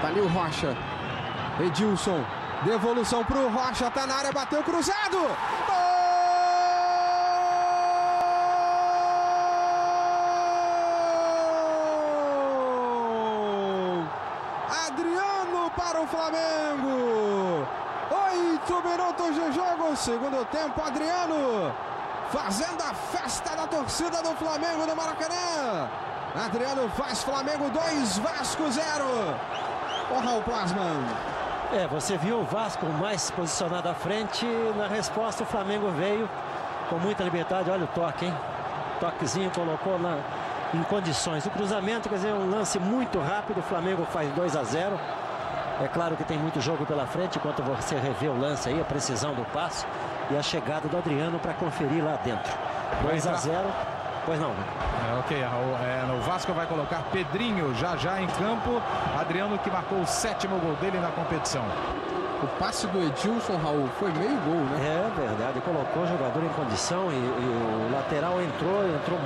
Tá ali o Rocha. Edilson. Devolução pro Rocha. Tá na área, bateu cruzado. Gol! Adriano para o Flamengo. Oito minutos de jogo, segundo tempo. Adriano fazendo a festa da torcida do Flamengo no Maracanã. Adriano faz Flamengo 2, Vasco 0. O Raul Plasman. É, você viu o Vasco mais posicionado à frente. Na resposta, o Flamengo veio com muita liberdade. Olha o toque, hein? Toquezinho colocou na, em condições. O cruzamento, quer dizer, um lance muito rápido. O Flamengo faz 2 a 0. É claro que tem muito jogo pela frente, enquanto você revê o lance aí, a precisão do passe e a chegada do Adriano para conferir lá dentro. 2 a 0. Pois não. É, ok, Raul. É, o Vasco vai colocar Pedrinho já já em campo. Adriano que marcou o sétimo gol dele na competição. O passe do Edilson, Raul, foi meio gol, né? É verdade, colocou o jogador em condição e, e o lateral entrou, entrou